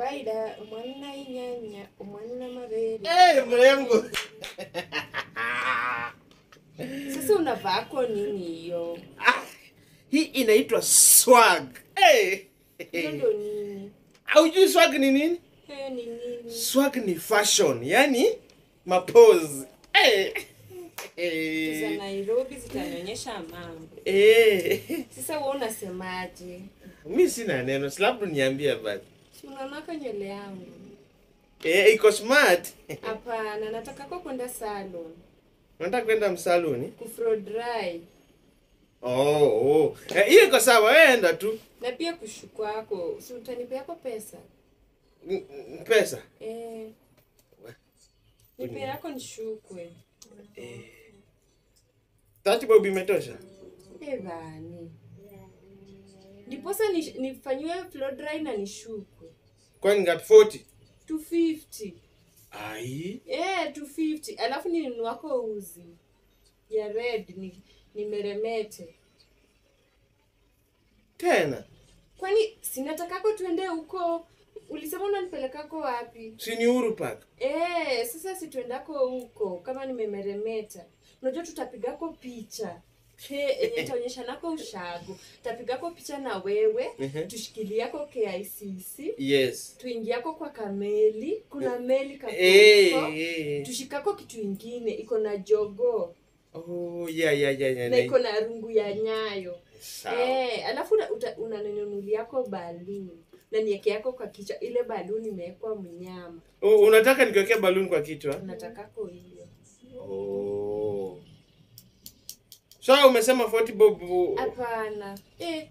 baida omwana inyanya omwana hey, mrembo sasa nini hiyo? Ah, hii inaitwa swag. Hey. ndo nini? Aujui swag ni nini? Hey, ni nini? Swag ni fashion yani mapose. Hey. za Hey. nairobi zitanionyesha mambo. Hey. sasa wewe unasemaje? Mi sina neno labda niambia basi si unaonaka nywele yangu. Eh, iko smart. Hapana nataka kwa kwenda salon. Unataka kwenda msaluni? Kufro dry. Oh, oh. Eh, hiyo iko sawa wewe enda tu. Na pia kushukwako si utanipeako pesa? N- pesa? Eh, nipe yako nishukwe. Tati bob imetosha? Evani ndiposa nifanyiwe floor dry na nishukwe. Kwani ngapi? 40 250 ai. Yeah, 250 alafu ninunuako uzi. Ya red ni meremete. tena? Kwani sinatakako tuende huko? Ulisema unanipelekako wapi? Si ni Uhuru Park? Eh, sasa situendako huko kama nimemeremeta. Unajua tutapigako picha. Ke nako taonyeshanako ushago. Tapigako picha na wewe, tushikiliako KICC, yes. tuingiako kwa kameli, kuna meli kako. hey, hey. Tushikako kitu ingine, iko na jogo. Oh yeah yeah yeah yeah na iko na rungu ya nyayo. Eh, alafu una- uta- unaninunuliako baluni. Na nieke yako kwa kichwa ile baluni imewekwa mnyama. Oh, unataka nikiwekea balloon kwa kichwa? Unatakako hiyo. Oh so umesema 40 bob hapana. Eh,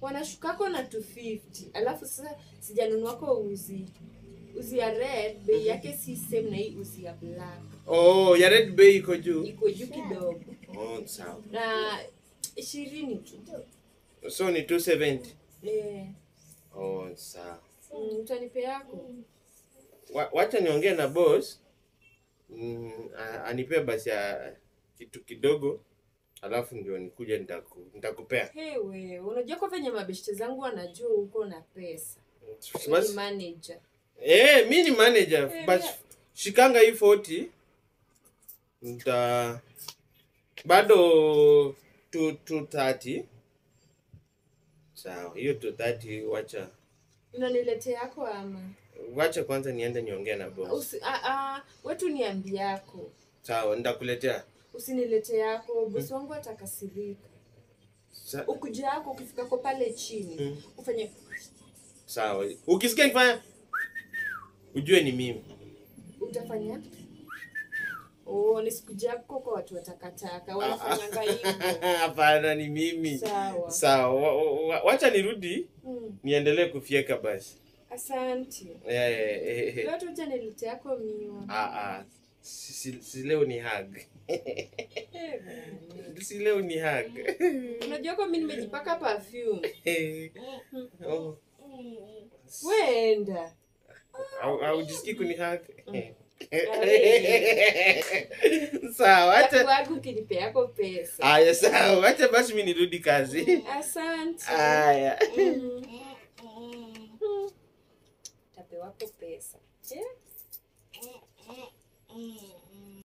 wanashukako na 250 alafu sasa sijanunuako uzi. Uzi ya red bei yake si same na hii uzi ya black. Oh ya red bay iko juu. Iko juu kidogo. Oh sawa. Na ishirini tu. So ni 270 eh, oh sawa. Mm, utanipe yako Wa- wacha niongee na boss. Mm, anipe anipee basi ya kitu kidogo alafu ndio nikuja nitaku, nitakupea. Hewe unajua kwa venye mabeshte zangu wanajua huko na pesa. Mas... Ni manager. Eh mi ni manager Hey, but yeah. shikanga hii 40 nita bado 230 sawa hiyo 230 wacha. Unaniletea yako ama? Wacha kwanza niende niongee na boss. Usi, a, a, wetu niambi yako. Sawa nitakuletea usinilete yako bosi wangu atakasirika. Ukuja yako ukifika kwa pale chini Mm. ufanye sawa. Ukisikia nifanya ujue ni mimi. Utafanya? Oh, nisikuja yako kwa watu watakataka. Wanafanyanga hivyo. Hapana ni mimi. Sawa. Sawa. Wa- wa- wa- wacha nirudi mm. niendelee kufyeka basi. Asante. Eh, eh, eh, eh. leo tuja nilete yako miwa. Ah, ah. Si, leo ni hag si leo ni hag unajua kwa mi nimejipaka perfume. Oh. wenda au, jisikii kuni hag sawa acha takuwagu ukinipe yako pesa. Aya sawa acha basi mi nirudi kazi. Asante. aya. Mm. Mm. tapewako pesa. Yeah?